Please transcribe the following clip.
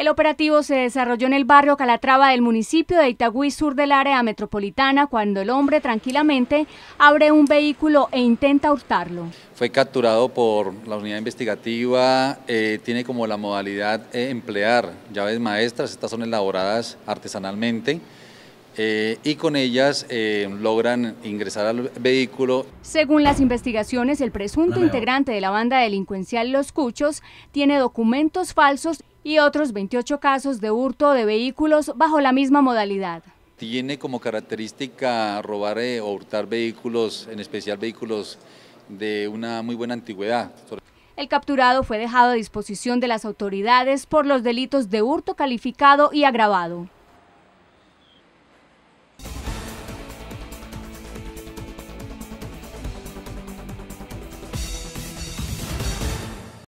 El operativo se desarrolló en el barrio Calatrava del municipio de Itagüí, sur del área metropolitana, cuando el hombre tranquilamente abre un vehículo e intenta hurtarlo. Fue capturado por la unidad investigativa, eh, tiene como la modalidad eh, emplear llaves maestras, estas son elaboradas artesanalmente. Eh, y con ellas logran ingresar al vehículo. Según las investigaciones, el presunto integrante de la banda delincuencial Los Cuchos tiene documentos falsos y otros 28 casos de hurto de vehículos bajo la misma modalidad. Tiene como característica robar eh, o hurtar vehículos, en especial vehículos de una muy buena antigüedad. El capturado fue dejado a disposición de las autoridades por los delitos de hurto calificado y agravado.